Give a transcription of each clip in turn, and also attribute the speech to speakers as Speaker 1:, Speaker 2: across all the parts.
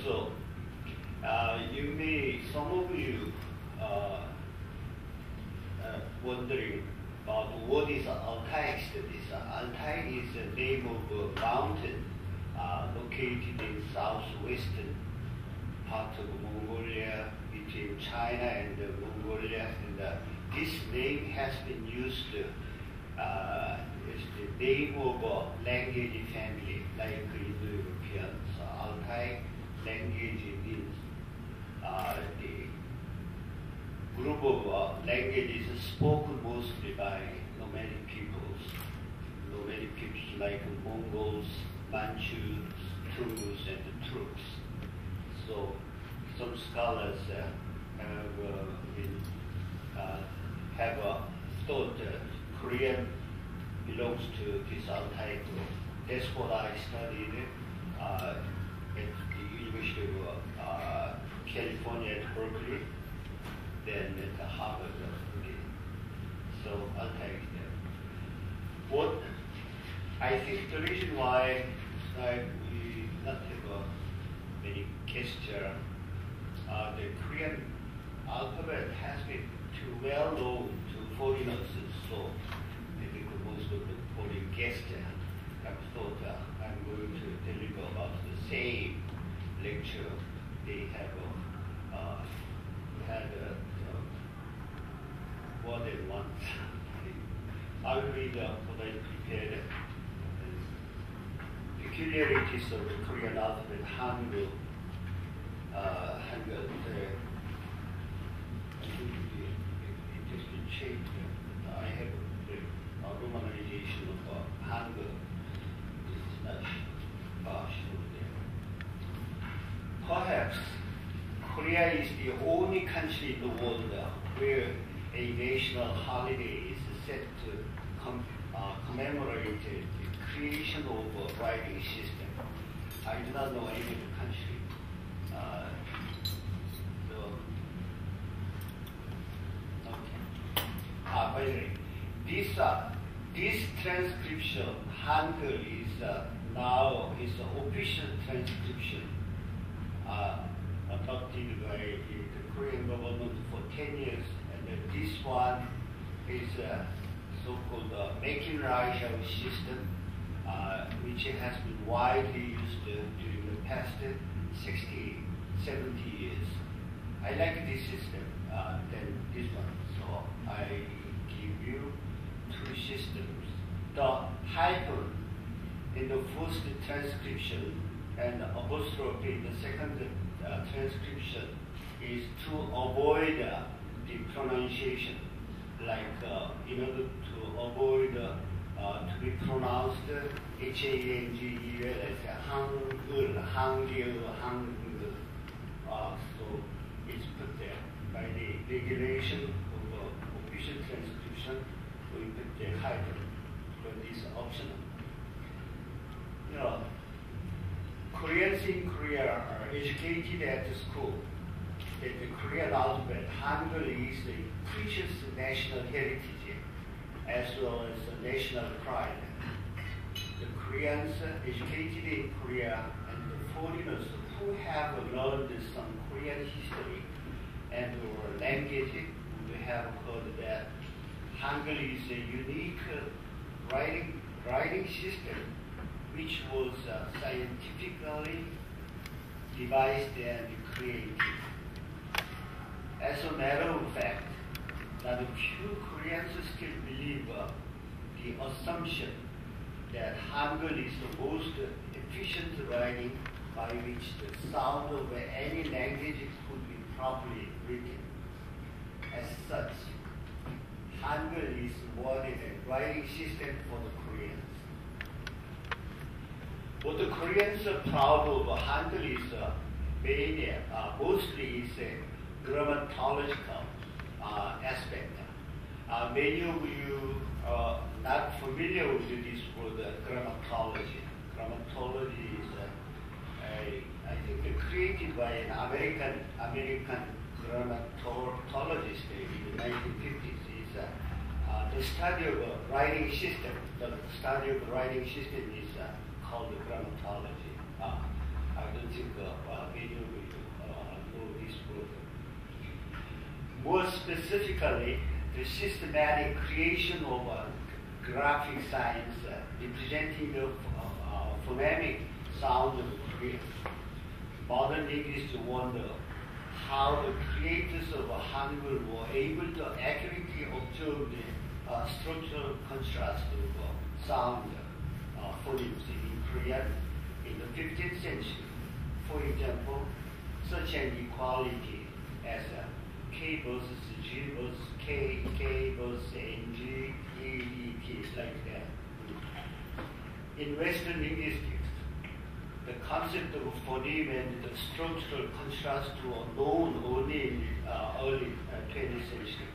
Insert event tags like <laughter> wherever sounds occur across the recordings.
Speaker 1: also, uh,
Speaker 2: you may, some of you uh, uh, wondering about what is Altai studies. Altai is the name of a mountain uh, located in southwestern part of Mongolia, between China and uh, Mongolia. And uh, this name has been used uh, as the name of a language family, like Indo-European. So Altai language means uh, the group of uh, languages spoken mostly by nomadic peoples. Nomadic peoples like Mongols, Manchus, Tungus, and the Turks. So some scholars uh, have uh, been, uh, have uh, thought that Korean belongs to this group. That's what I studied uh, the uh, California at Berkeley, then at the Harvard. So Altai is there. What I think the reason why I, we not have a many gesture uh, the Korean alphabet has been too well known to foreigners, so maybe most of the foreign guests have thought uh, I'm going to deliver about the same lecture they have uh, had uh, more than once. I will read uh, what I prepared. Peculiarities of the Korean alphabet, Hangul. Uh, Hangul, uh, I think it. I have the uh, romanization of uh, Hangul. Is not uh, there. Perhaps Korea is the only country in the world where a national holiday is set to com- uh, commemorate the creation of a writing system. I do not know any other country. Uh, so, okay. Ah, by the way, this, uh, this transcription, Hangul, is uh, now is official transcription uh, adopted by the, the Korean government for 10 years. And uh, this one is uh, so-called uh, McCune-Reischauer system, uh, which has been widely used uh, during the past 60, 70 years. I like this system uh, than this one, so I give you two systems. The hyphen in the first transcription and apostrophe in the second uh, transcription is to avoid uh, the pronunciation. Like uh, in order to avoid uh, to be pronounced H-A-N-G-E-L as Hangul, Hangul, Hangul. Uh, so it's put there by the regulation of official transcription. We put the hyphen, but it's optional. You know, Koreans in Korea are educated at the school. That the Korean alphabet, Hangul is the precious national heritage as well as the national pride. The Koreans uh, educated in Korea and the foreigners who have learned some Korean history and or language, we have heard that Hangul is a unique uh, writing, writing system which was uh, scientifically devised and created. As a matter of fact, that few Koreans still believe uh, the assumption that Hangul is the most efficient writing by which the sound of any language could be properly written. As such, Hangul is more than a writing system for the. What the Koreans are proud of Hangul is uh, mainly, uh, mostly is a grammatological uh, aspect. Uh, many of you are not familiar with this word uh, grammatology. Grammatology is, uh, a, I think, created by an American American grammatologist in the 1950s. Is uh, uh, the study of writing system. The study of writing system is called the grammatology. I don't think many of you know this. More specifically, the systematic creation of uh, graphic science uh, representing the uh, phonemic sound of Korean. Modern linguists wonder how the creators of Hangul were able to accurately observe the uh, structural contrast of sound uh, phonemes in Korean in the 15th century. For example, such an equality as uh, K versus G versus K, K versus N, G, T, like that. In Western linguistics, the concept of phoneme and the structural contrast were known only in uh, early uh, 20th century.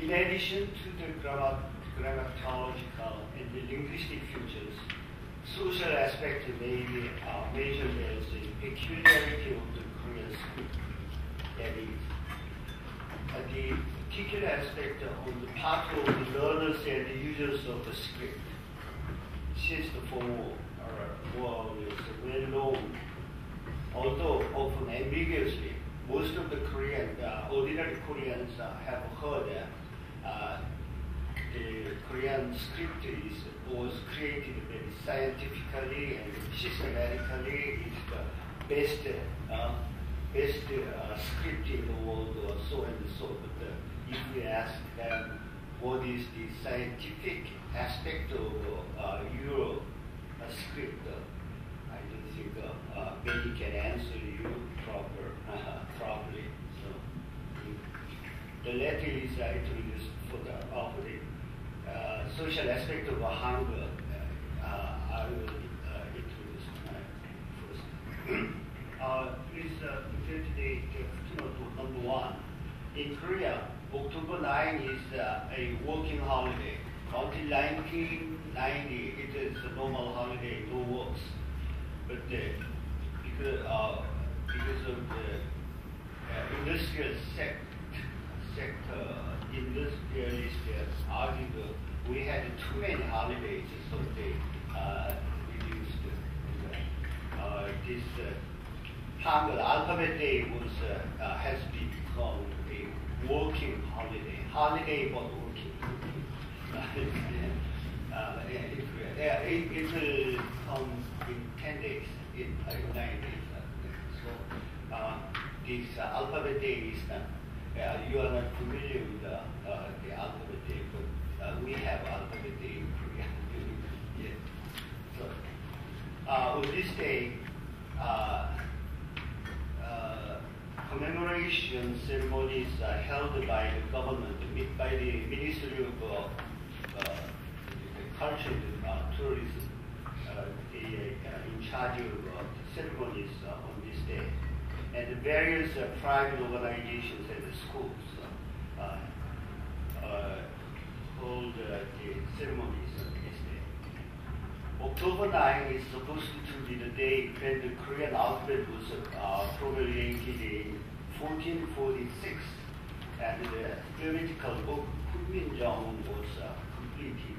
Speaker 2: In addition to the grammat- grammatological and the linguistic features, social aspect may be uh, measured as a peculiarity of the Korean script. That is, uh, the particular aspect on the part of the learners and the users of the script. Since the formal uh, well is well known, although often ambiguously, most of the Korean, uh, ordinary Koreans uh, have heard that uh, the Korean script is, was created very scientifically and systematically. It's the best, uh, best uh, script in the world, or so and so. But uh, if we ask them what is the scientific aspect of uh, your uh, script, uh, I don't think uh, uh, many can answer you proper, properly. So the latter is I introduced for the, uh, social aspect of Hangul. Uh, I will uh, introduce first. <clears throat> uh, please uh, refer to the, footnote number one. In Korea, October 9 is uh, a working holiday. Until 1990, it is a normal holiday, no works. But uh, because, uh, because of the uh, industrial sect, sector, industrialists argued we had too many holidays, so they uh, reduced uh, this uh, Hangul Alphabet Day was uh, uh, has become a working holiday, holiday but working. <laughs> uh, it, it, it will come in 10 days, in uh, 9 days. so uh, this uh, Alphabet Day is not, uh, you are not familiar with the, uh, we have ultimately preempted it. So, uh, with this day, uh, uh, commemoration ceremonies are held by the government, by the Ministry of uh, uh, Culture and Tourism. in charge of the ceremonies on this day. And various private organizations and schools hold the ceremonies on this day. October 9 is supposed to be the day when the Korean alphabet was uh, promulgated in 1446, and the theoretical book Hunminjeong was uh, completed.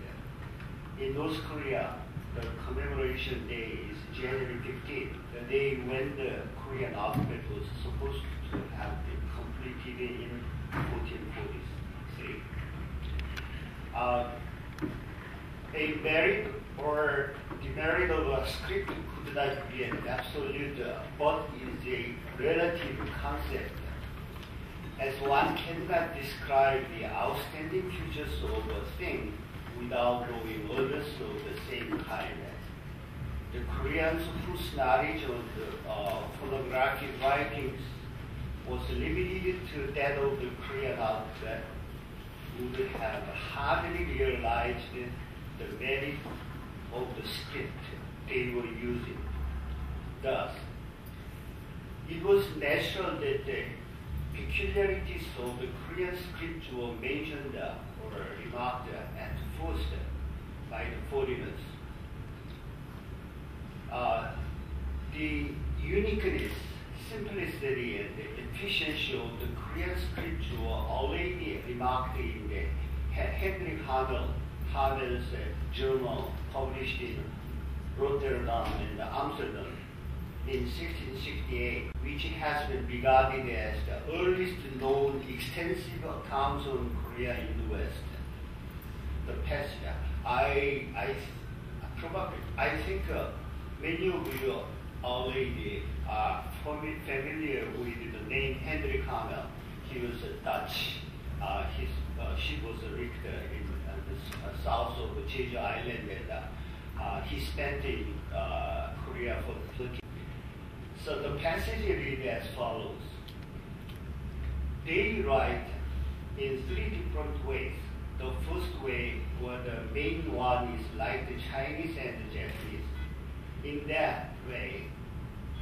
Speaker 2: In North Korea, the commemoration day is January 15, the day when the Korean alphabet was supposed to have been completed in 1443. Uh, a merit or the of a script could not be an absolute, uh, but is a relative concept. As one cannot describe the outstanding features of a thing without knowing others of the same kind. The Koreans whose knowledge of the uh, phonographic writings was limited to that of the Korean alphabet would have hardly realized the merit of the script they were using. Thus, it was natural that the peculiarities of the Korean script were mentioned or remarked at first by the foreigners. Uh, the uniqueness, simplicity, and uh, the efficiency of the Korean scripture uh, already remarked in the Henry Hamel, Hamel's uh, journal published in Rotterdam and Amsterdam in 1668, which has been regarded as the earliest known extensive accounts on Korea in the West. The passage, I, I, probably, I think uh, many of you already are familiar with the name Henry Hamel. He was a Dutch. Uh, his uh, ship was wrecked in uh, south of Jeju Island, and uh, he spent in uh, Korea for 30 So the passage reads as follows. They write in three different ways. The first way, where the main one is like the Chinese and the Japanese. In that way,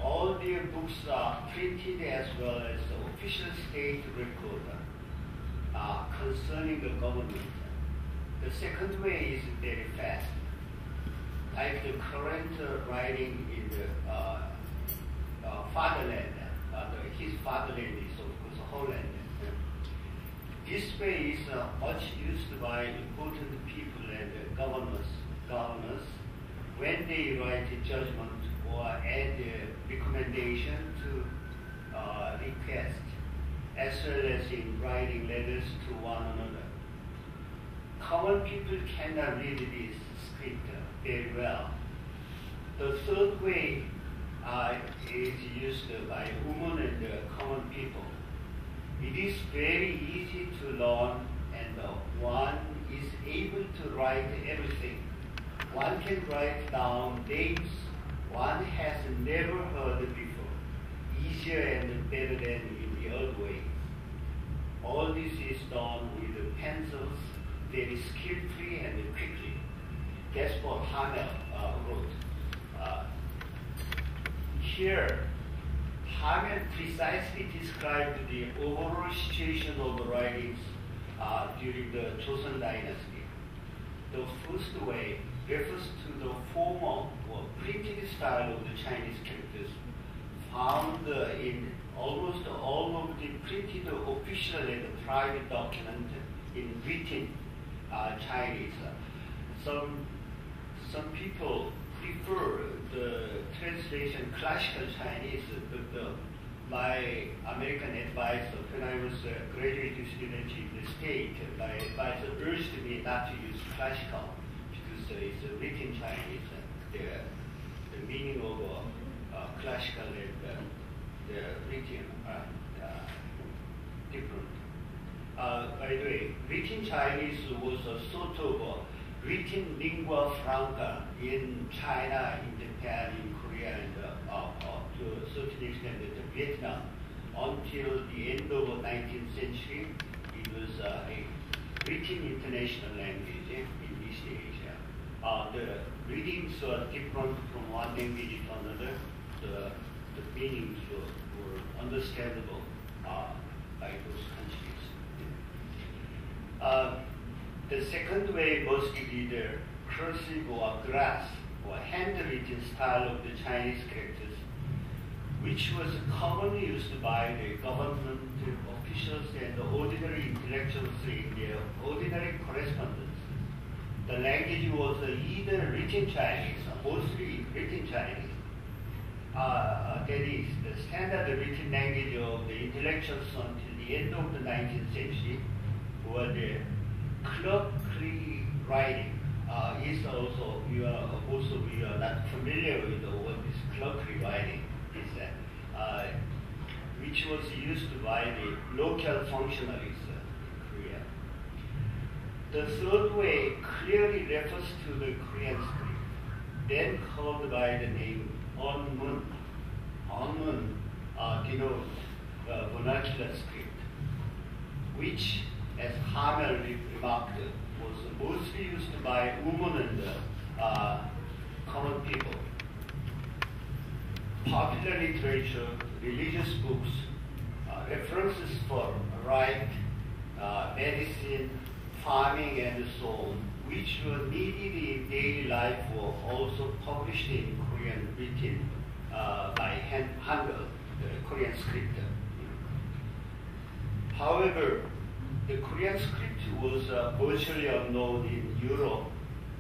Speaker 2: all their books are printed as well as the official state record uh, concerning the government. The second way is very fast. Like the current uh, writing in the uh, uh fatherland, uh, the, his fatherland is of course Holland. This way is uh, much used by important people and governors, governors when they write a judgment or add recommendation to uh, request, as well as in writing letters to one another common people cannot read this script very well. The third way uh, is used by women and common people. It is very easy to learn and uh, one is able to write everything. One can write down names one has never heard before, easier and better than in the old way. All this is done with the pencils very skillfully and quickly. That's what Hamel uh, wrote. Uh, here, Hamel precisely described the overall situation of the writings uh, during the Joseon dynasty. The first way refers to the formal or printed style of the Chinese characters found in almost all of the printed official and private documents in written uh, Chinese. Some, some people prefer the translation classical Chinese, but my American advisor, when I was a graduate student in the state, my advisor urged me not to use classical because it's written Chinese. The, meaning of uh, classical and uh, the written are uh, different. Uh, by the way, written Chinese was a sort of a written lingua franca in China, in Japan, in Korea, and uh, uh, to a certain extent in Vietnam. until the end of the 19th century, it was uh, a written international language in East Asia. Uh, the readings were different from one language to another. The, the meanings were, were understandable uh, by those countries. Uh, the second way must be the cursive or grass or handwritten style of the Chinese characters, which was commonly used by the government officials and the ordinary intellectuals in their ordinary correspondence. The language was either written Chinese, mostly written Chinese, uh, that is, the standard written language of the intellectuals until the end of the 19th century were the clerkly writing. Uh, is also, you are also we are not familiar with what is clerkly writing is that, uh, which was used by the local functionaries. The third way clearly refers to the Korean script, then called by the name Onmun. Onmun uh, denotes uh, vernacular script, which, as Hamel remarked, was mostly used by women and uh, common people. Popular literature, religious books, uh, references for right, uh, medicine, farming, and so on, which were needed in daily life, were also published in Korean written uh, by Hangul, the Korean script. However, the Korean script was uh, virtually unknown in Europe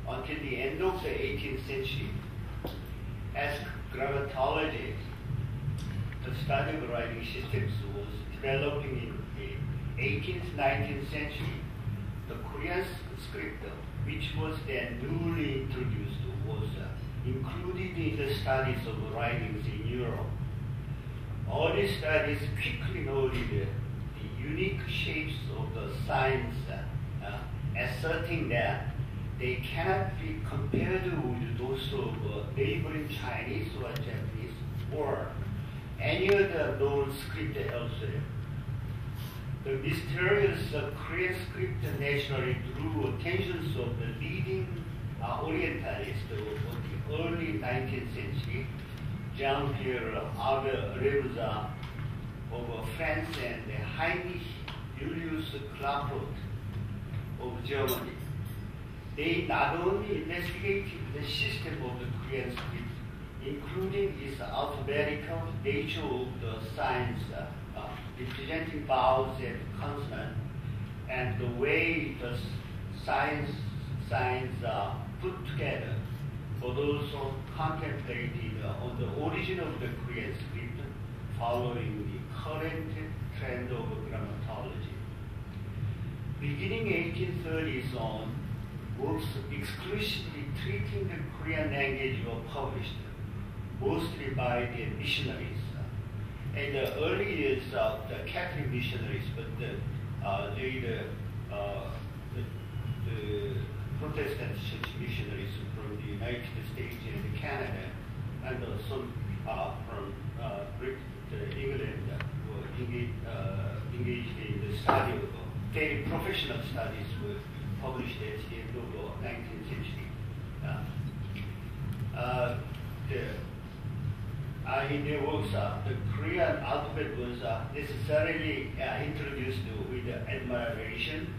Speaker 2: until the end of the 18th century. As grammatology, the study of writing systems was developing in the 18th, 19th century, the Korean script, which was then newly introduced, was included in the studies of writings in Europe. All these studies quickly noted the unique shapes of the signs, uh, asserting that they cannot be compared with those of uh, neighboring Chinese or Japanese or any other known script elsewhere. The mysterious uh, Korean script naturally drew attention of the leading uh, Orientalists of the early 19th century, Jean-Pierre Albert of France and Heinrich Julius Klaproth of Germany. They not only investigated the system of the Korean script, including its alphabetical nature of the signs uh, uh, representing vowels and consonants, and the way the signs, signs are put together, but also contemplated uh, on the origin of the Korean script following the current trend of grammatology. Beginning 1830s on, works exclusively treating the Korean language were published, mostly by the missionaries. In the early years of the Catholic missionaries, but the, uh, later uh, the, the Protestant church missionaries from the United States and Canada, and some uh, from uh, Britain, England were engaged, uh, engaged in the study of very professional studies were published at the end of the 19th century. Uh, uh, the, uh, in works, uh, the Korean alphabet was uh, necessarily uh, introduced with admiration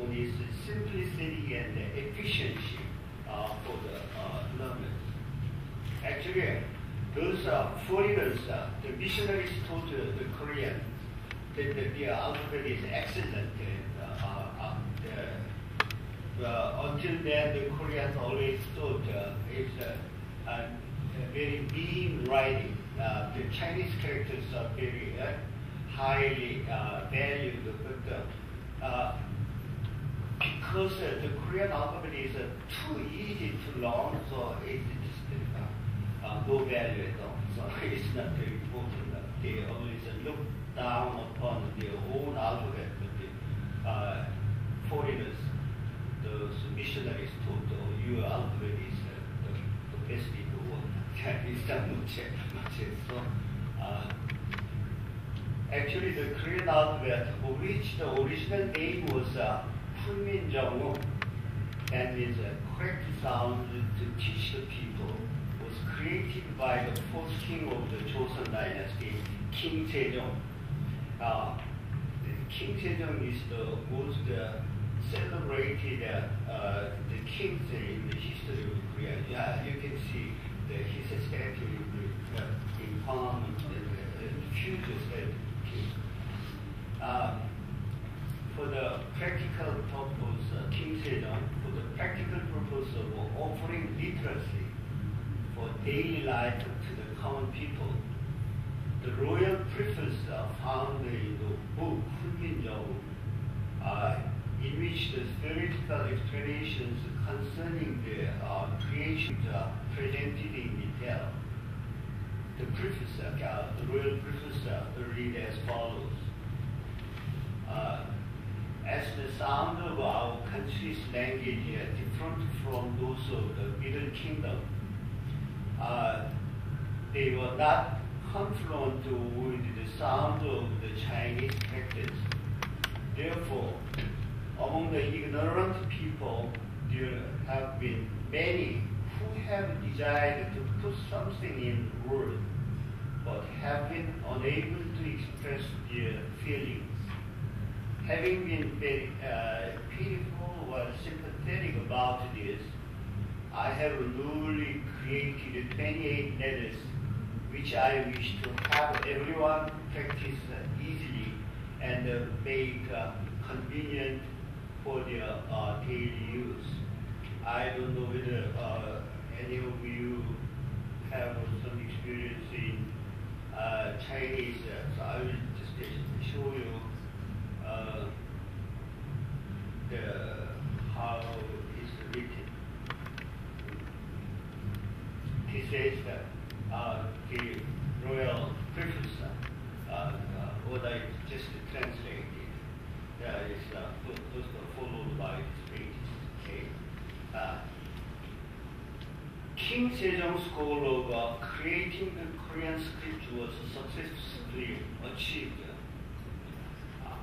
Speaker 2: on its simplicity and efficiency for the learners. Actually, those foreigners, the missionaries taught the Korean that the, alphabet is excellent. Uh, uh, until then, the Koreans always thought uh, it's a, very mean writing. Uh, the Chinese characters are very uh, highly uh, valued, but because the Korean alphabet is too easy to learn, so it's just no value at all. So <laughs> it's not very important. They always look down upon their own alphabet, but the uh, foreigners, those missionaries told, oh, your alphabet is uh, the, the, best the. Chinese not much, much so. Uh, actually the Korean alphabet, which the original name was uh, Hunmin Jong and is uh, correct sound to teach the people, was created by the fourth king of the Joseon dynasty, King Sejong. Uh, king Sejong is the most uh, celebrated uh, uh, the kings in the history of Korea. Yeah, you can see the, his statue in, uh, in Palm, uh, huge statue. Uh, for the practical purpose, uh, King Sejong, for the practical purpose of offering literacy for daily life to the common people, the royal preface found in the book Hunminjeong, uh, in which the theoretical explanations concerning the uh, creation are presented in detail. The professor, uh, the royal uh, read as follows. Uh, as the sound of our country's language is different from those of the Middle Kingdom, uh, they were not confluent with the sound of the Chinese practice. Therefore, among the ignorant people, there have been many who have desired to put something in words, but have been unable to express their feelings. Having been very uh, pitiful or sympathetic about this, I have newly created 28 letters which I wish to have everyone practice easily and make uh, convenient for their uh, daily use. I don't know whether uh, any of you have some experience in uh, Chinese, uh, so I will just show you uh, the, how it's written. He says that uh, the royal preface, uh, uh, what I just translated, that is uh, fo- followed by. Uh, King Sejong's goal of uh, creating the Korean script was successfully achieved. Uh,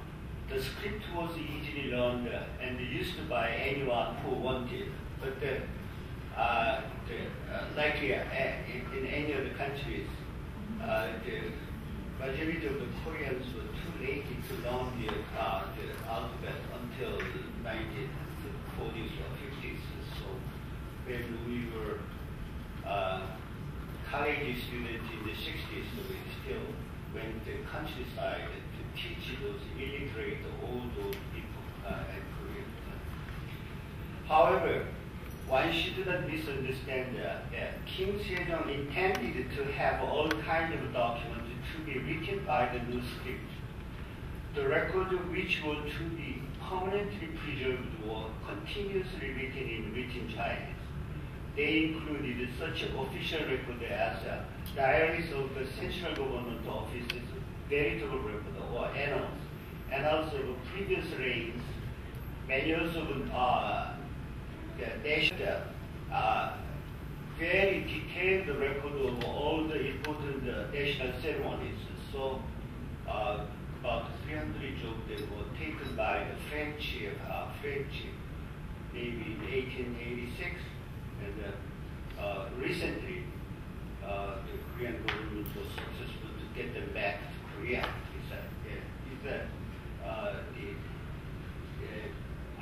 Speaker 2: the script was easily learned and used by anyone who wanted, but the uh, the, uh, like uh, in, in, any of the countries, uh, the majority of the Koreans were too lazy to learn the, uh, the alphabet until the 1940s or 50s. So when we were uh, college students in the 60s, so we still went to the countryside to teach those illiterate old, old people uh, and Koreans. However, one should not misunderstand that, that King Sejong intended to have all kinds of documents to be written by the new script. The record of which were to be permanently preserved were continuously written in written Chinese. They included such official record as uh, diaries of the central government offices, veritable record or annals, and also previous reigns, manuals of uh, the uh, very detailed record of all the important uh, national ceremonies. So uh, about 300 of them were taken by the French, uh, French maybe in 1886, and uh, uh, recently uh, the Korean government was successful to get them back to Korea. Is that, yeah, is that the,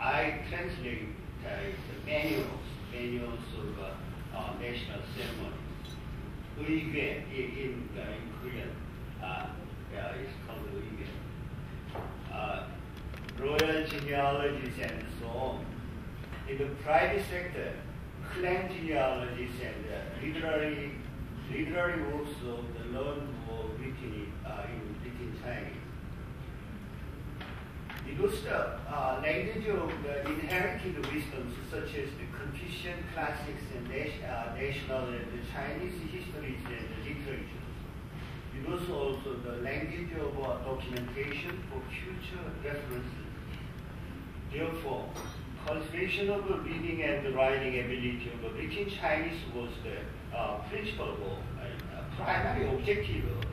Speaker 2: I translate the manuals, manuals of uh, uh, national ceremonies. 의궤 in, uh, in Korean, uh, yeah, it's called 의궤. Uh, royal genealogies and so on. In the private sector, clan genealogies and literary literary works of the learned were written uh, in written Chinese. The uh, language of the inherited wisdoms such as the Confucian classics and uh, national and the Chinese histories and the literature. It was also the language of uh, documentation for future references. Therefore, cultivation of the reading and writing ability of the written Chinese was the uh, principal, uh, primary objective of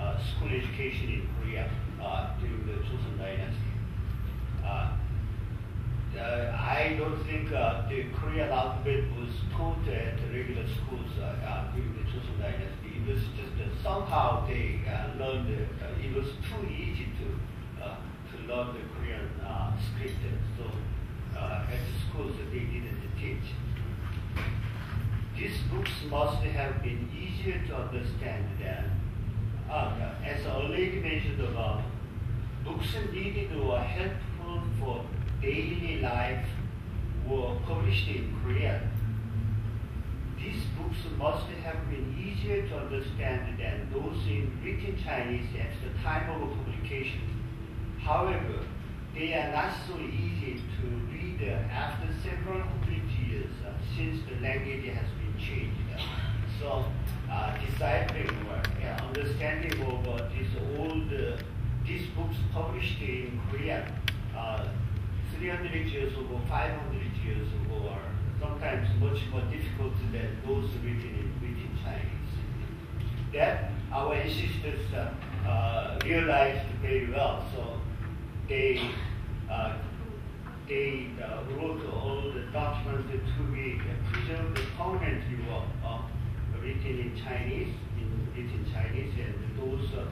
Speaker 2: uh, school education in Korea uh, during the Joseon Dynasty. Uh, uh, I don't think uh, the Korean alphabet was taught at regular schools uh, uh, during the Joseon Dynasty. It was just uh, somehow they uh, learned. Uh, it was too easy to uh, to learn the Korean uh, script, so uh, at the schools that they didn't teach. These books must have been easier to understand than, as I already mentioned about, books needed or helpful for daily life were published in Korean. These books must have been easier to understand than those in written Chinese at the time of publication. However, they are not so easy to read after several hundred years uh, since the language has been changed. So, uh, deciphering or uh, understanding of uh, these old, uh, these books published in Korean uh, 300 years ago, 500 years ago are sometimes much more difficult than those written in written Chinese. That our ancestors uh, uh, realized very well. So they uh, they uh, wrote all the documents to be preserved permanently uh, written in Chinese, in written Chinese, and those uh,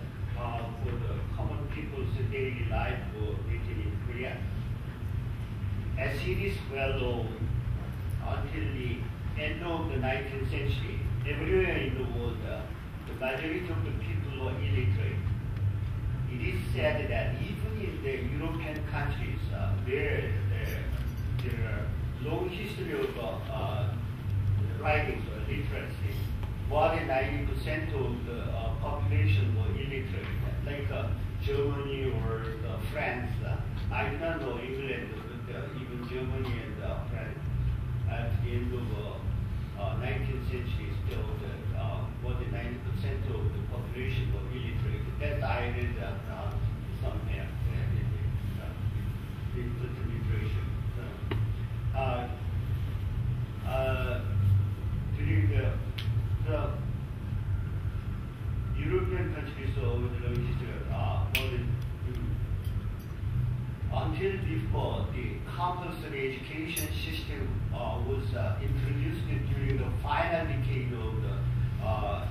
Speaker 2: for the common people's daily life were written in Korean as it is well known, until the end of the 19th century, everywhere in the world, uh, the majority of the people were illiterate. It is said that even in the European countries uh, where long history of uh, uh, writings or literacy, more than 90% of the uh, population were illiterate, like uh, Germany or uh, France. Uh, I do not know England, but even Germany and France at the end of uh, 19th century still the, more than 90% of the population were illiterate. That I read somewhere the, uh, in the literature. So, uh, uh, during the, the European countries over the history, uh, until before the compulsory education system uh, was uh, introduced during the final decade of the uh,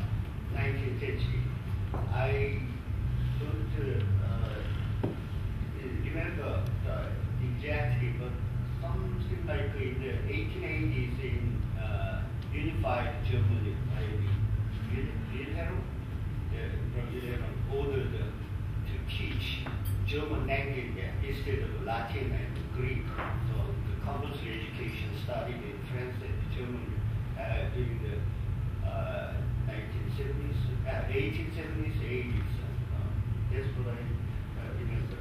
Speaker 2: 19th century. I don't uh, remember the exactly, but like in the 1880s in uh, unified Germany, by Wilhelm, from ordered to teach German language instead of Latin and Greek. So the compulsory education started in France and Germany uh, during the uh, 1970s, uh, 1870s, 80s. Uh, that's what I uh, remember.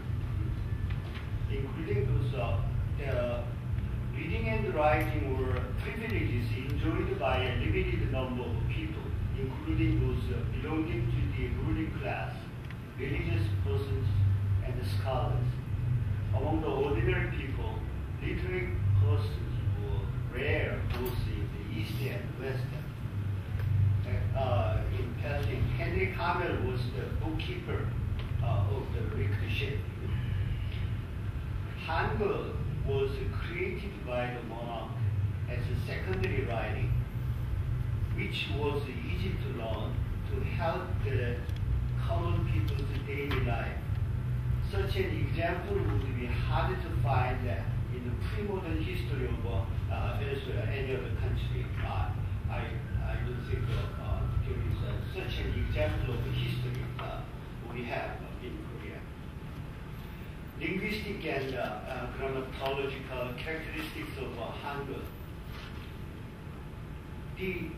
Speaker 2: Including those, uh, the reading and writing were privileges enjoyed by a limited number of people, including those uh, belonging to the ruling class, religious persons, and scholars. Among the ordinary people, literary persons were rare both in the East and West. Uh, in passing, Henry Hamel was the bookkeeper uh, of the Richtership. Hangul was created by the monarch as a secondary writing, which was easy to learn to help the common people's daily life. Such an example would be hard to find in the pre-modern history of uh, Venezuela, any other country. Uh, I, I don't think uh, there is such an example of history uh, we have. Linguistic and uh, uh, grammatological characteristics of uh, Hangul. The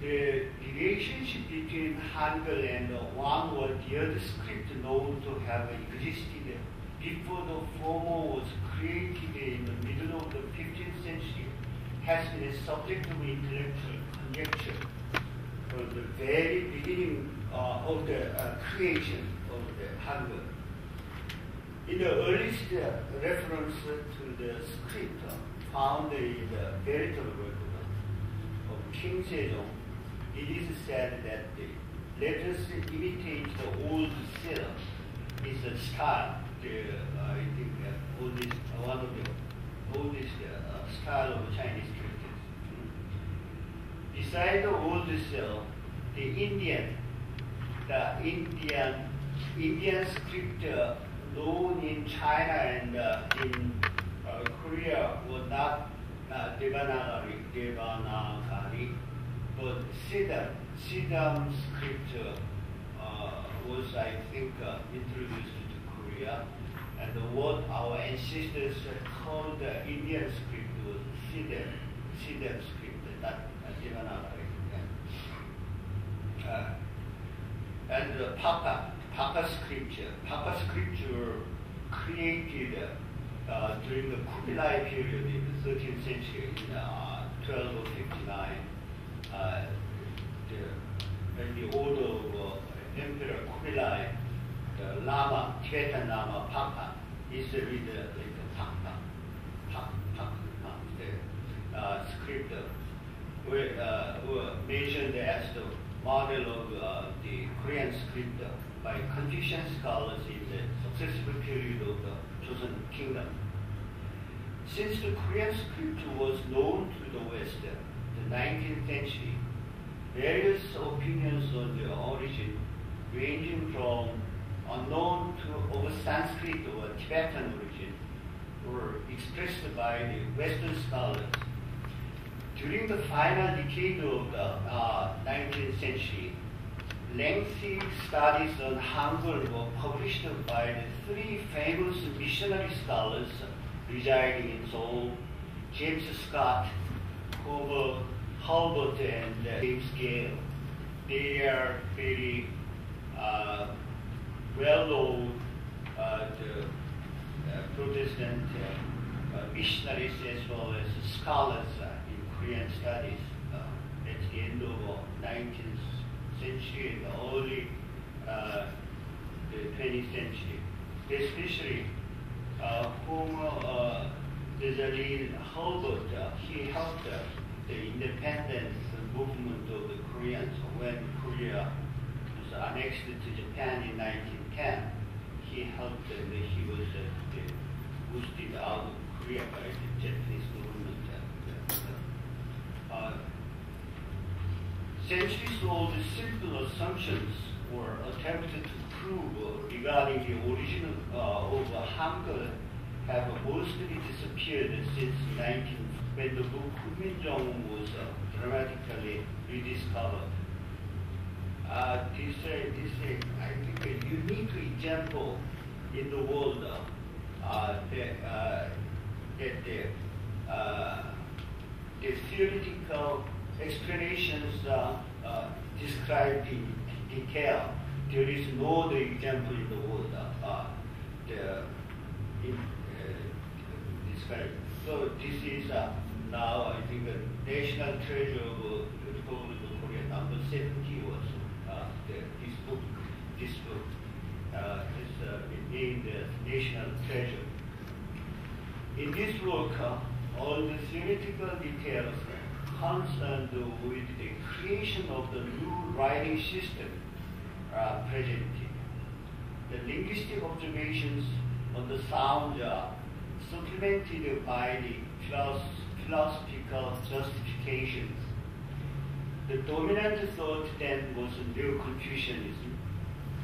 Speaker 2: the relationship between Hangul and one or the other script known to have existed before the former was created in the middle of the 15th century has been a subject of intellectual conjecture from the very beginning uh, of the uh, creation of the Hangul. In the earliest uh, reference to the script found in the veritable record of King Sejong, it is said that the let us imitate the old seal. It's a style. The, uh, I think uh, oldest, uh, one of the oldest uh, style of Chinese scriptures. Besides the old seal, the Indian, the Indian, Indian script known in China and uh, in uh, Korea were not uh, Devanagari, Devanagari, but Siddham, Siddham script uh, was, I think, introduced to Korea. And what our ancestors called the Indian script was Siddham, Siddham script, not Devanagari. And Papa, Papa scripture, Papa scripture created uh, during the Kublai period in the 13th century, in uh, 1259, uh, the, in the order of uh, Emperor Kublai, the Lama, Tibetan Lama Papa, is the reader like Papa, Papa, Papa, the uh, script were, uh, were mentioned as the model of uh, the Korean script by Confucian scholars in the successive period of the Joseon Kingdom. Since the Korean script was known to the West, in the 19th century, various opinions on the origin, ranging from unknown to over Sanskrit or Tibetan origin, were expressed by the Western scholars. During the final decade of the uh, 19th century, lengthy studies on Hangul were published by the three famous missionary scholars residing in Seoul, James Scott, Hubert, Hulbert, and uh, James Gale. They are very uh, well-known uh, uh, Protestant uh, missionaries as well as scholars in Korean studies at the end of the 19th century the early the 20th century, especially uh, whom uh, Hulbert, uh, he helped uh, the independence movement of the Koreans when Korea was annexed to Japan in 1910. He helped and he was uh, boosted out of Korea by the Japanese government. Uh, centuries-old simple assumptions were attempted to prove regarding the origin uh, of Hangul have mostly disappeared since 19 when the book was uh, dramatically rediscovered. Uh, this, uh, this uh, I think, a unique example in the world uh, that, uh, that the, uh, the theoretical explanations uh, uh, described in detail there is no other example in the world uh, the, in, uh, described. So this is uh, now, I think, the national treasure of the Republic of Korea, number 70 was uh, the, this book. This book uh, is uh, named the national treasure. In this work, uh, all the theoretical details concerned with the creation of the new writing system uh, presented. The linguistic observations on the sound are supplemented by the philosophical justifications. The dominant thought then was Neo-Confucianism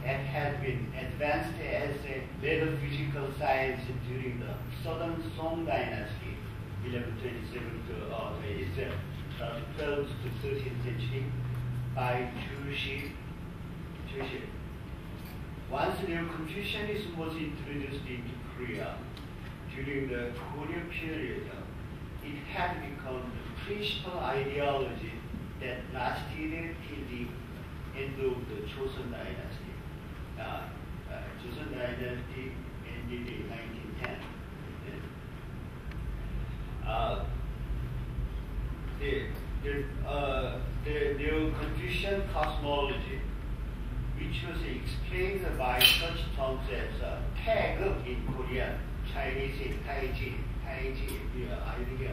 Speaker 2: and had been advanced as a metaphysical science during the Southern Song Dynasty, 1127 to uh, it's, uh, 12th to 13th century, by Zhu Xi once Neo-Confucianism was introduced into Korea during the Goryeo period, it had become the principal ideology that lasted till the end of the Joseon dynasty. Uh, uh, Joseon dynasty ended in 1910. Uh, the, the, uh, the Neo-Confucian cosmology which was explained by such terms as uh, tag in Korean, Chinese in Taiji, Taiji, yeah, I think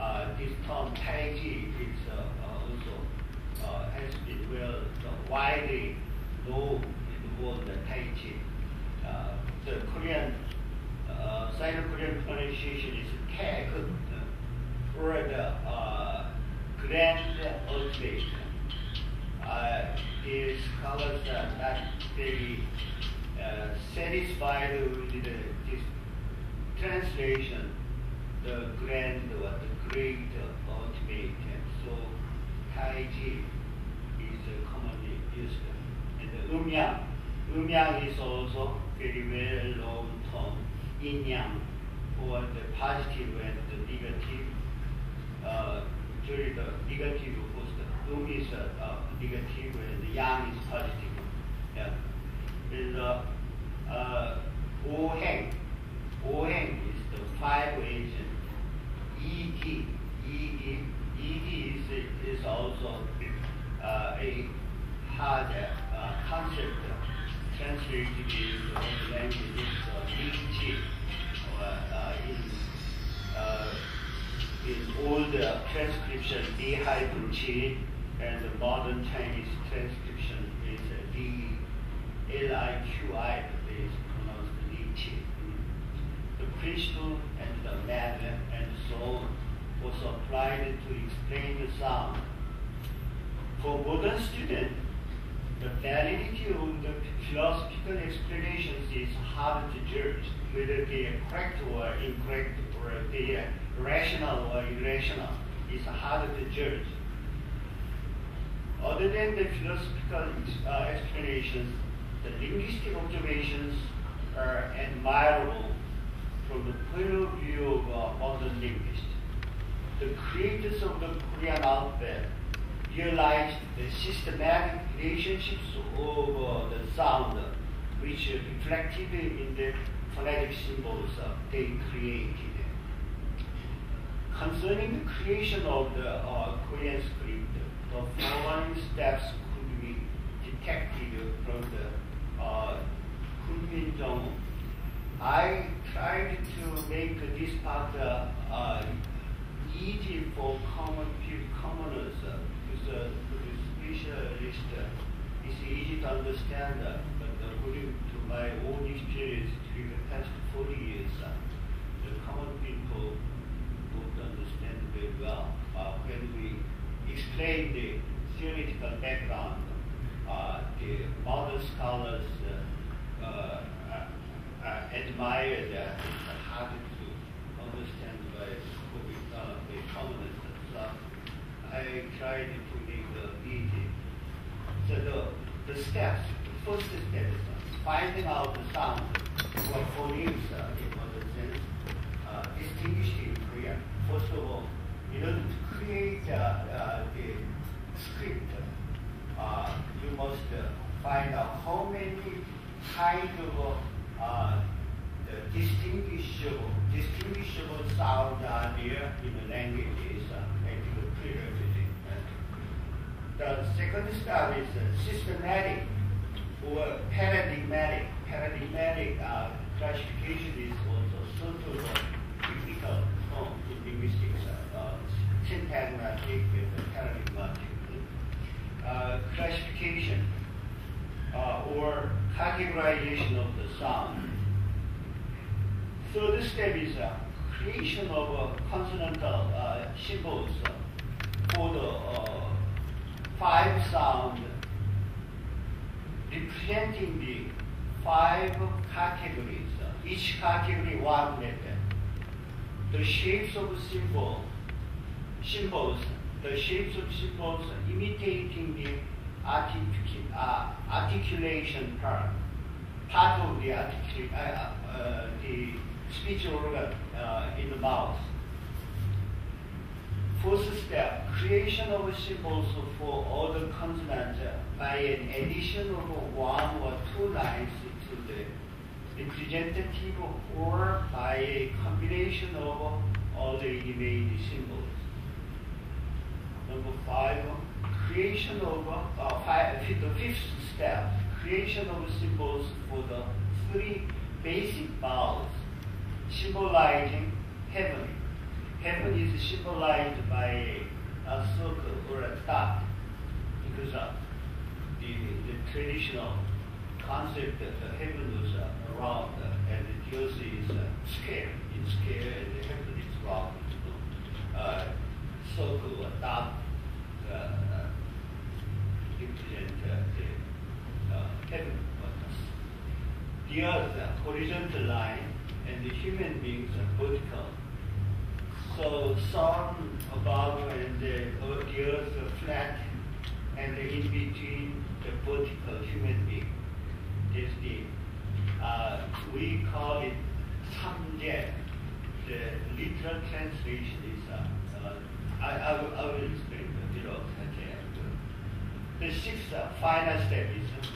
Speaker 2: uh, this term Taiji is uh, also uh, has been well widely known in the world, the Tai Chi. Uh, the Korean, uh, Sino-Korean pronunciation is Tae, or the uh, Grand Ultimate. Uh, these scholars are not very uh, satisfied with the, translation, the grand or the great ultimate. And so Tai Chi is uh, commonly used. And the Umyang, Umyang is also very well known term, Yin Yang, or the positive and the negative. Uh, during the negative, the Um is uh, uh, negative and the Yang is positive. Yeah. And uh, uh, Oheng, Oheng is the five agent. ED, ED, ED is, is also uh, a hard uh, concept translated in the language uh, Chi, or uh, in, uh, in old transcription D hyphen Chi, and the modern Chinese transcription is uh, D L-I-Q-I is pronounced Li Qi. The principle and the method and so on was applied to explain the sound. For modern students, the validity of the philosophical explanations is hard to judge, whether they are correct or incorrect, or they are rational or irrational. is hard to judge. Other than the philosophical uh, explanations, the linguistic observations are admirable from the point of view of uh, modern linguists. The creators of the Korean alphabet realized the systematic relationships of uh, the sound which reflected in the phonetic symbols uh, they created. Concerning the creation of the uh, Korean script, the following steps could be detected from the uh, Hunminjeong. I tried to make this part uh, uh, easy for common people, commoners, uh, because uh, the specialist, it's easy to understand, uh, but according to my own experience during the past 40 years, uh, the common people well. Uh, when we explain the theoretical background, uh, the modern scholars uh, uh, uh, hard to understand by uh, the commoners. So I tried to make it easy. So the, the steps, the first step is finding out the sound what phonemes uh, in other sense uh, distinguished. First of all, in order to create uh, uh, the script, uh, you must uh, find out how many kind of uh, the distinguishable, distinguishable sounds are there in the languages uh, and the prerequisite. The second step is uh, systematic or paradigmatic. Paradigmatic uh, classification is also sort of a technical term in linguistics, uh, uh, syntagmatic and paradigmatic. Uh, classification uh, or categorization of the sound. Third step is uh, creation of consonantal uh, symbols uh, for the uh, five sound representing the five categories, each category one letter. The shapes of the symbol, symbols, the shapes of symbols imitating the artic- uh, articulation part, part of the, articula- uh, uh, the speech organ uh, in the mouth. First step, creation of symbols for all the consonants by an addition of one or two lines to the representative or by a combination of already made symbols. Number five, creation of uh, five, the fifth step, creation of symbols for the three basic vowels, symbolizing heaven. Heaven is symbolized by a circle or a dot. because uh, the, the traditional concept that the heaven was uh, round uh, and the earth is uh, square, in square, and the heaven is round. Uh, circle, uh, dot, uh, uh, represent uh, the uh, heaven. The earth, uh, horizontal line, and the human beings are vertical. So sun above and the earth, the are flat, and in between the vertical human being is the uh, we call it samjae. The literal translation is uh, uh, I, I, will, I will explain below. Okay. The sixth uh, final step is uh,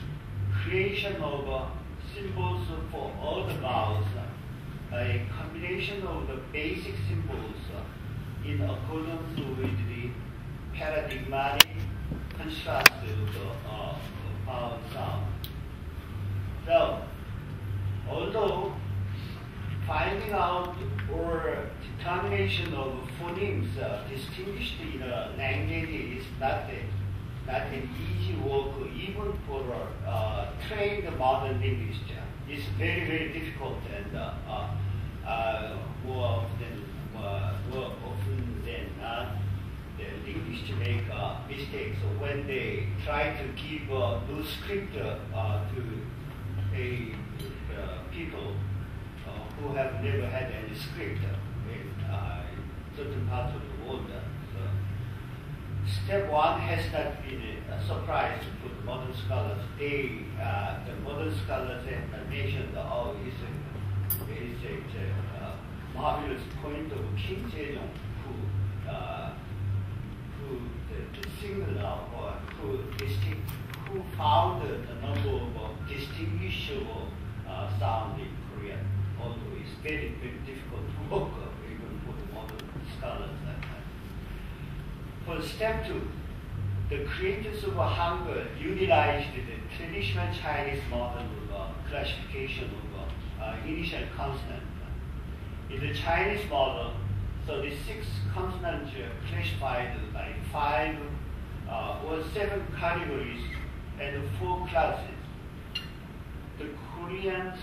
Speaker 2: creation of uh, symbols for all the vowels. Uh, a combination of the basic symbols uh, in accordance with the paradigmatic construct of the uh, vowel sound. So, although finding out or determination of phonemes uh, distinguished in a language is not not an easy work even for a uh, trained modern linguist. It's very, very difficult and uh, uh, uh more often, uh, more often than not, the linguists make mistakes when they try to give a new script to a people who have never had any script in uh, certain parts of the world. Step one has not been a surprise to the modern scholars. They, uh, the modern scholars have mentioned, oh, it's a, it's a, uh, marvelous point of King Sejong, who, uh, who the, the or who, distinct, who found the number of distinguishable uh, sound in Korean although it's very, very difficult to work up even for the modern scholars. For step two, the creators of Hangul utilized the traditional Chinese model of uh, classification of uh, initial consonant. In the Chinese model, so the six consonants are classified by five uh, or seven categories and four classes. The Koreans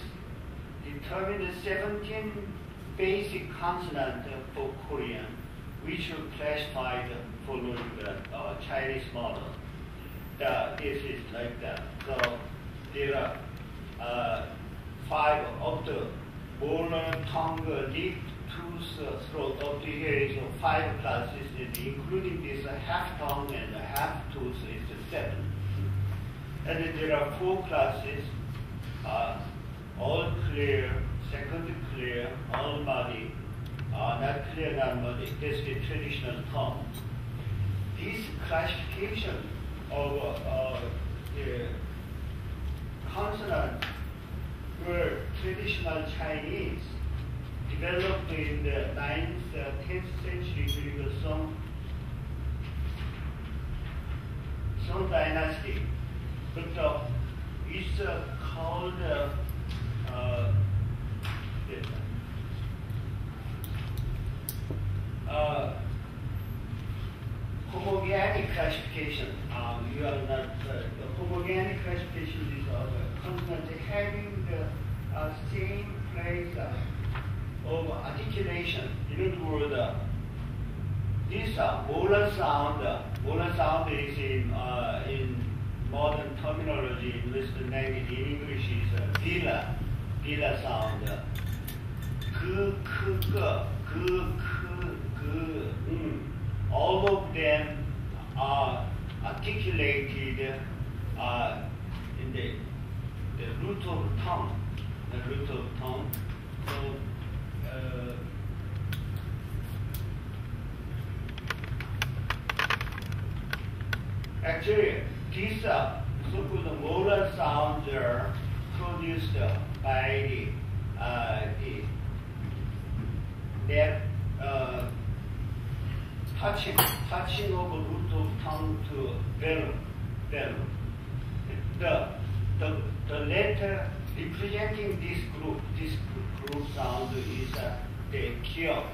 Speaker 2: determined 17 basic consonants for Korean, which are classified following the uh, Chinese model. The, this is like that. So there are uh, five of the molar, tongue, lip, tooth, uh, throat, of the here is five classes, including this half tongue and half tooth is seven. And then there are four classes. Uh, all clear, second clear, all muddy, uh, not clear, not muddy. That's the traditional term. This classification of uh, the consonant were traditional Chinese developed in the 9th, uh, 10th century during the Song, Song dynasty. But uh, it's uh, called uh, uh, uh, homorganic classification. Um, you are not, uh, the homorganic classification is of a consonant having the uh, same place uh, of articulation. In other words, uh, this uh, molar sound, uh, molar sound is in, uh, in modern terminology in Western in English is uh, velar. Velar sound. G, k, g, g, k, g. All of them are articulated uh, in the, the root of tongue. The root of tongue. So, uh, actually, these uh, so-called molar sounds are produced by the, uh, the touching, touching of root of tongue to velum, velum. The, the, the letter representing this group, this group sound is uh, the kyo.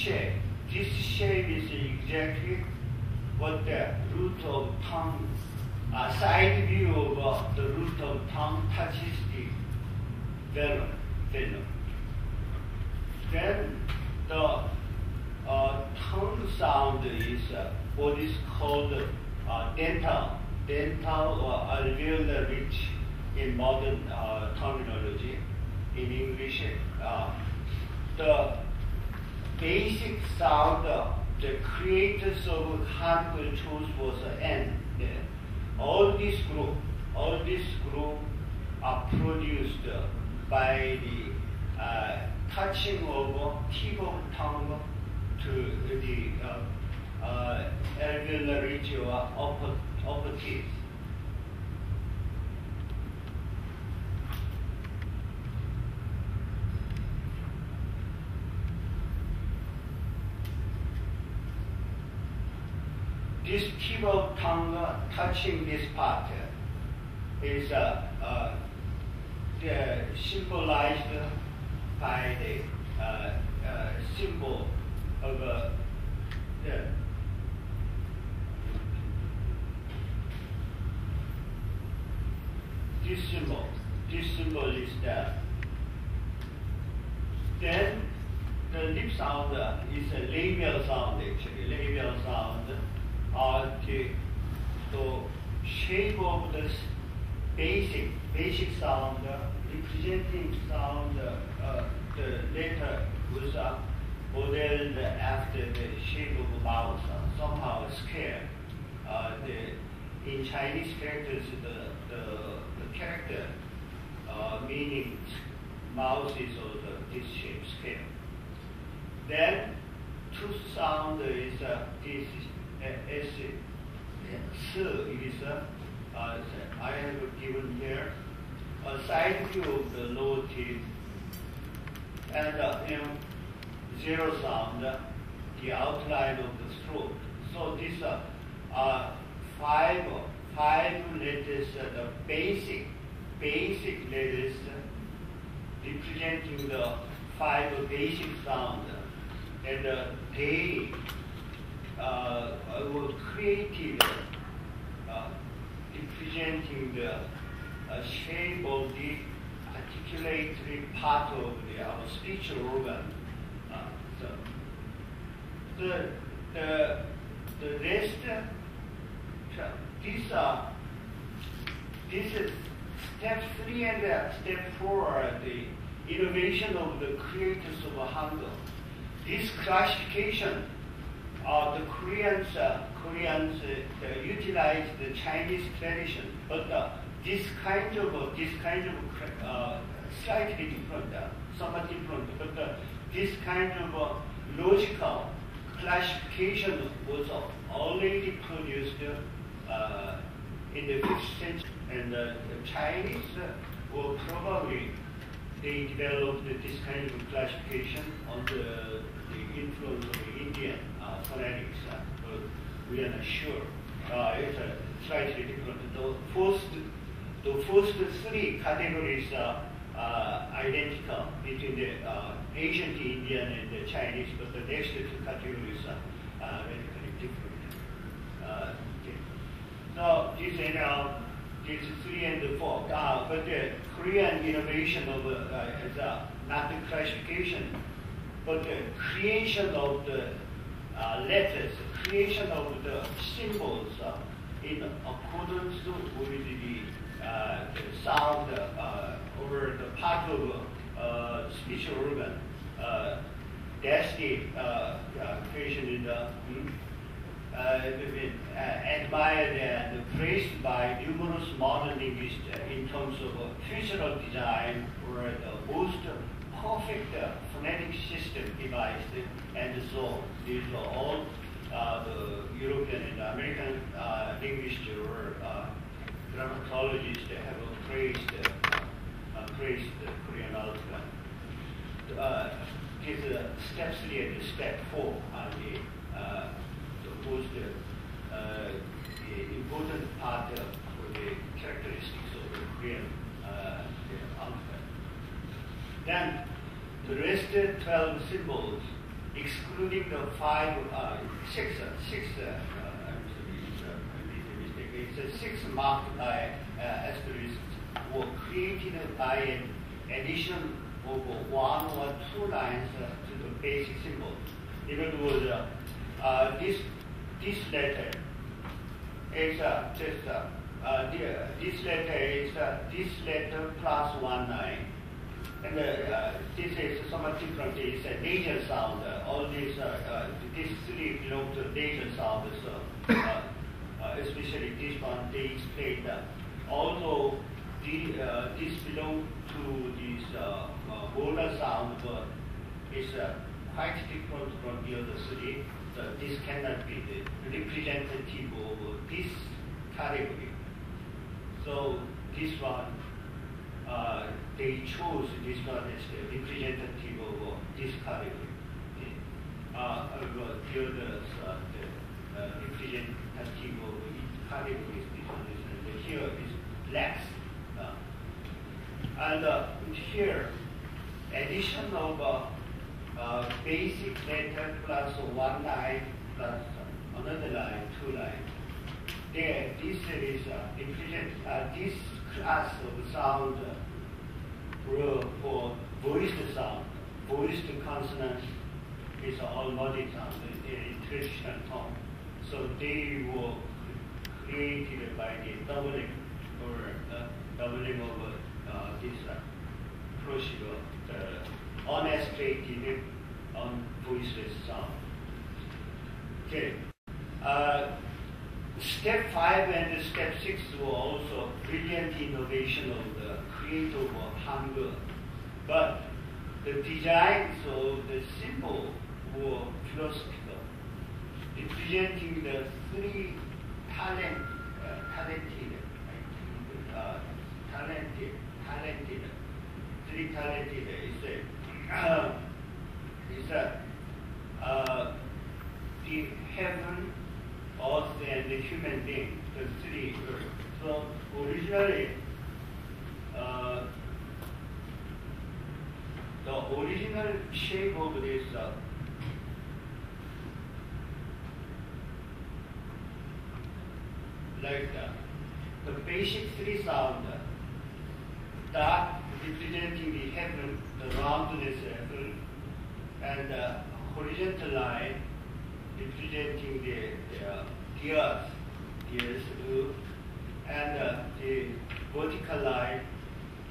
Speaker 2: shape. This shape is exactly what the root of tongue, uh, side view of uh, the root of tongue touches the velum. velum. Then the uh, tongue sound is uh, what is called uh, dental, or alveolar ridge in modern uh, terminology. In English, uh, the basic sound uh, the creators of Hangul chose was N. Yeah. All this group, all this group are produced by the uh, touching of tip of tongue to the uh, uh, alveolar ridge or upper, upper teeth. this tip of tongue touching this part is uh, uh, symbolized by the uh, uh symbol of uh, the this symbol. This symbol is there. Then the lip sound is a labial sound actually, labial sound the, the shape of the basic basic sound, representing sound, uh, the letter was uh, modeled after the shape of a mouse, uh, somehow square. Uh, the, in Chinese characters, the, the, the character uh, meaning mouse is on the this shape, scale. Then, tooth sound is a this as so it is uh, I have given here a side view of the lower teeth and uh, in zero sound the outline of the throat. So these uh, are five five letters, uh, the basic basic letters representing the five basic sounds, and uh, they uh, was created uh, representing the uh, shape of the articulatory part of the, our speech organ. Uh, so the, the, the rest, uh, these are, this is step three and uh, step four are the innovation of the creators of Hangul. This classification uh, the Koreans, uh, Koreans uh, utilize the Chinese tradition, but uh, this kind of uh, this kind of uh, slightly different, somewhat different, but this kind of logical classification was already produced in the 5th century, and the Chinese were probably they developed this kind of classification under the influence of the Indian phonetics, but we are not sure. Uh, it's slightly different. The first, the first three categories are uh, identical between the uh, ancient Indian and the Chinese, but the next two categories are uh, radically different. Uh, So this is now these three and the four. Uh, but the Korean innovation of uh, is uh, not the classification, but the creation of the uh, letters, creation of the symbols uh, in accordance with the, uh, the sound uh, the part of uh, speech organ. Uh, that's the creation in the mm, admired and praised by numerous modern linguists in terms of functional design or the most perfect phonetic system devised and so these are all uh, the European and American uh, linguists or uh, grammatologists have praised, uh, praised Korean alphabet. Uh, this uh, step three step four the, uh, most uh, the important part for the characteristics of the Korean uh, alphabet. Then the rest 12 symbols excluding the five, uh, six, uh, six, uh, uh, uh, a uh, six marked by uh, asterisks were created by an addition of one or two lines uh, to the basic symbol. In other words, uh, uh, this this letter is uh, just uh, uh, this letter is uh, this letter plus one line. And uh, uh, this is somewhat different. It's a nasal sound. All these, uh, uh, these three belong to nasal sound. So, especially this one, they explained that. Although the, this belong to this molar sound, but it's quite different from the other three. This cannot be the representative of this category. So this one, uh, they chose this one as the representative of this category. Uh, uh, the others, uh, the uh, representative of each category is this one. Is, and here is less. Uh, and uh, here, addition of uh, uh, basic letter plus one line plus another line, two lines. There, this is uh, represent uh, this class of sound uh, were for voiced sound. Voiced consonants is all modic sound in, traditional form. So they were created by the doubling or uh, doubling of uh, this uh, procedure, the unaspirated, unvoiceless sound. Okay. Uh, step five and step six were also brilliant innovation of the creator of Hangul. But the designs of the symbol were philosophical, representing the three talent, uh, talented, uh, talented, talented, three talented is uh, is a, uh, the heaven, earth, and the human being, the three. So originally, uh, the original shape of this uh, like the, the basic three sound, dark representing the heaven, the roundness heaven, and the horizontal line representing the, the, uh, the earth, the earth, and uh, the vertical line,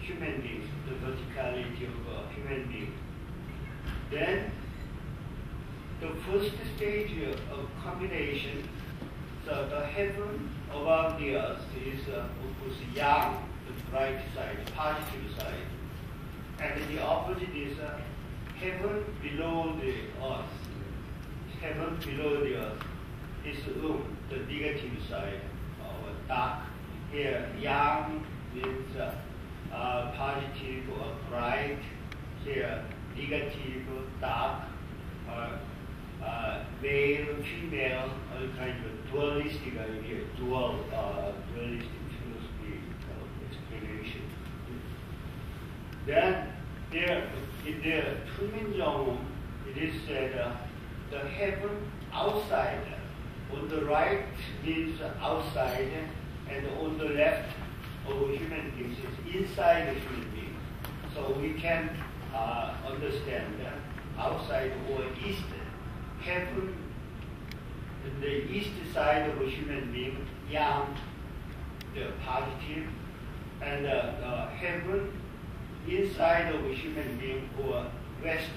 Speaker 2: human beings, the verticality of uh, human being. Then the first stage of combination, so the heaven above the earth is uh, of course yang, the bright side, positive side, and the opposite is uh, heaven below the earth. Heaven below the earth is the negative side, or dark. Here, yang means uh, uh, positive or bright. Here, negative, dark, or uh, male, female, all kinds of dualistic idea, dual, uh, dualistic Then, there, in the Hunminjeong, it is said uh, the heaven outside, on the right means outside, and on the left of human beings is inside the human being. So we can uh, understand uh, outside or east, heaven, the east side of a human being, yang, the positive, and uh, heaven inside of a human being or west,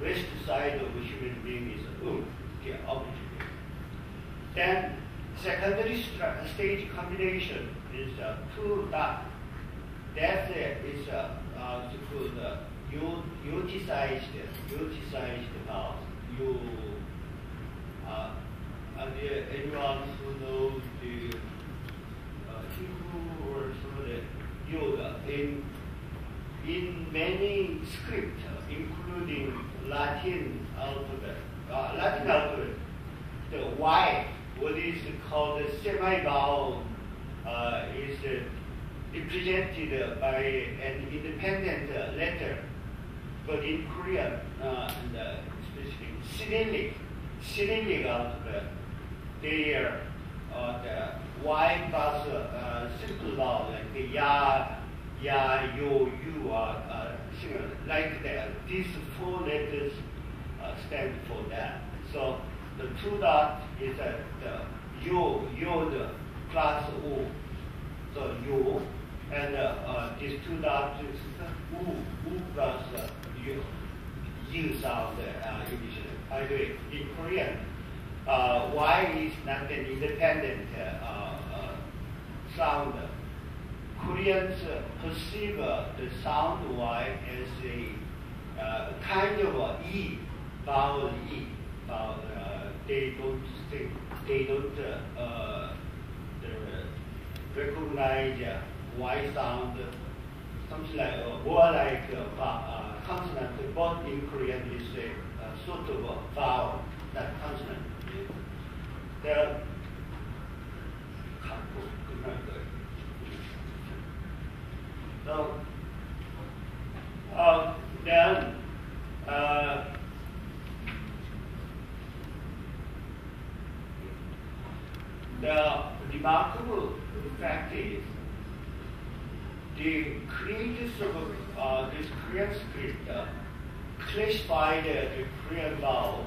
Speaker 2: west side of a human being is um, the opposite. Then secondary stage combination is uh, two dot. That is a uh, uh, called uh, uticized, uticized vowels. You, uh, and uh, anyone who knows the uh, Hebrew or some of the yoga in in many scripts, including Latin alphabet, uh, Latin alphabet, the Y, what is called the semi-vowel, uh, is uh, represented by an independent uh, letter. But in Korean, uh, and, uh, basically cyrillic, cyrillic alphabet. They are uh, the Y plus simple vowel like the ya, ya, yo, you are uh. Like that. These four letters uh, stand for that. So the two dot is uh, the yo, yod plus u. So yo, and uh, uh, these two dots is u, u plus uh, u. Sound uh, initially. By the way, in Korean, uh, Y is not an independent uh, uh, sound. Koreans uh, perceive uh, the sound Y as a uh, kind of a E, vowel E. Vowel, uh, they don't think, they don't uh, uh, the- recognize Y sound, something like, more like uh, consonant, but in Korean a uh, sort of a vowel, not consonant. Remember. So, uh, then, uh, the remarkable fact is the creators of uh, this Korean script uh, classified the Korean law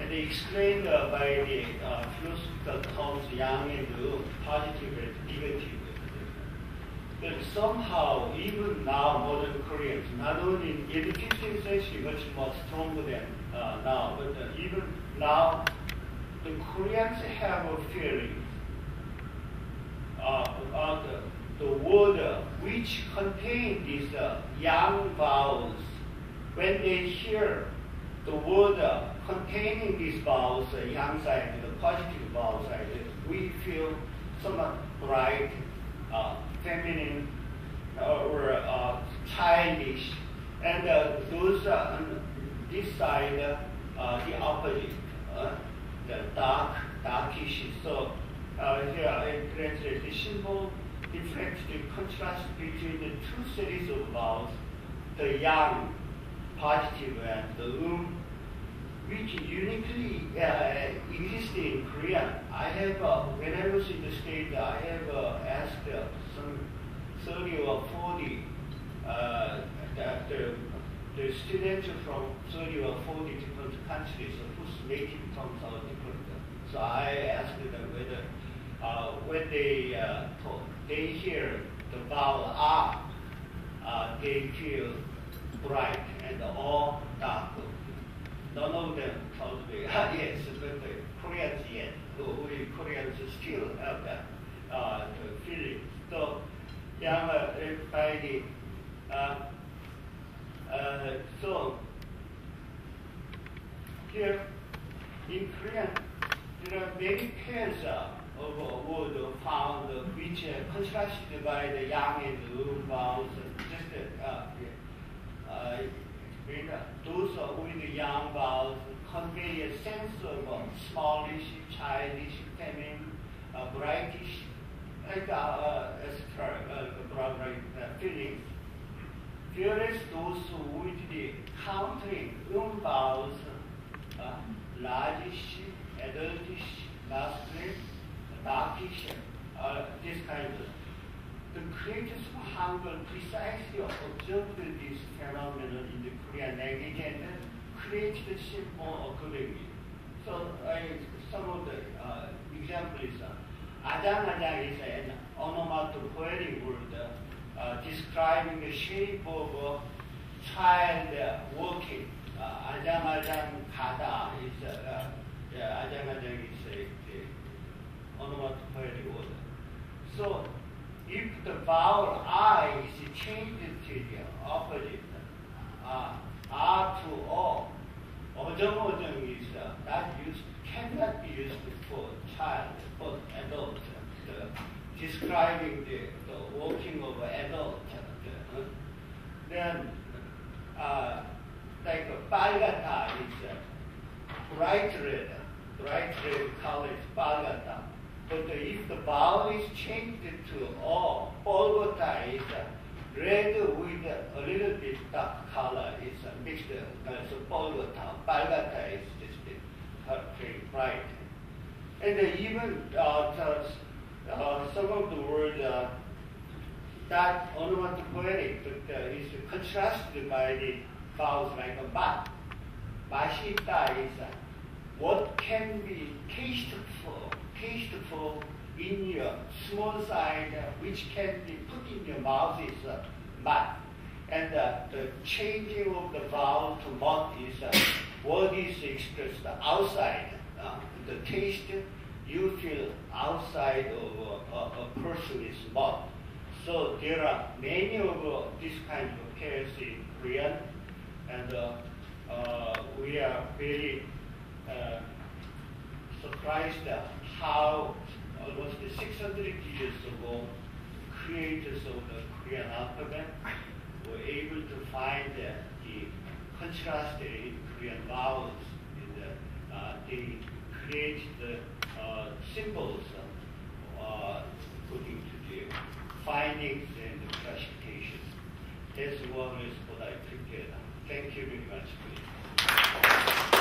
Speaker 2: and explained uh, by the uh, philosophical terms yang and positive and negative. But somehow, even now, modern Koreans, not only in the 15th century, much more stronger than uh, now, but uh, even now, the Koreans have a feeling uh, about the, the word uh, which contain these uh, yang vowels. When they hear the word uh, containing these vowels, uh, yang side, the positive vowel side, we feel somewhat bright, feminine, or uh, childish. And uh, those uh, on this side, uh, the opposite, uh, the dark, darkish. So uh, here I translate the symbol reflects the contrast between the two series of vowels, the yang, positive, and the um, which uniquely uh, exist in Korea. I have, uh, when I was in the States, I have uh, asked 30 or 40 uh, the, the students from 30 or 40 different countries whose native tongues are different. So I asked them whether uh, when they uh, talk, they hear the vowel R, uh, they feel bright and all dark. None of them told me, <laughs> ah, yes, but the Koreans yet, we Koreans still have that uh, feeling. So, by the, uh, uh, so, here in Korean, there are many pairs of word found which are contrasted by the yang and vowels. Just uh, uh, those with the yang vowels convey a sense of smallish, childish, feminine, uh, brightish, like uh, uh, uh, feelings. Whereas those with the countering um vowels, uh, largish, adultish, masculine, darkish, uh, this kind of. The creators of Hangul precisely observed this phenomenon in the Korean language and created the symbol accordingly. So uh, some of the uh, examples are Ajang is an onomatopoetic word uh, describing the shape of a child uh, walking. Uh, Ajang gada is uh, yeah, Ajang is a, a onomatopoetic word. So if the vowel I is changed to the opposite, uh, R to O, 어정어정 is uh, not used, cannot be used for child or adult, uh, describing the, the working of an adult, uh, then uh, like Balgata is uh, a bright red, bright red color is But if the vowel is changed to O, Balgata is red with a little bit dark color, it's a mixed, uh, so Balgata, Balgata is and even uh, uh, some of the words uh, that onomatopoetic, but uh, is contrasted by the vowels like a ma. Mashita is what can be tasteful, tasteful in your small side, uh, which can be put in your mouth is uh. And uh, the changing of the vowel to mot is uh, what is expressed outside. Uh, the taste you feel outside of uh, a person is mot. So there are many of uh, this kind of cases in Korean, and uh, uh, we are very uh, surprised at how almost 600 years ago, creators of the Korean alphabet were able to find the contrast in Korean vowels. In the, uh, create the uh, symbols uh, according to the findings and the classification. That's one is what I prepared. Thank you very much.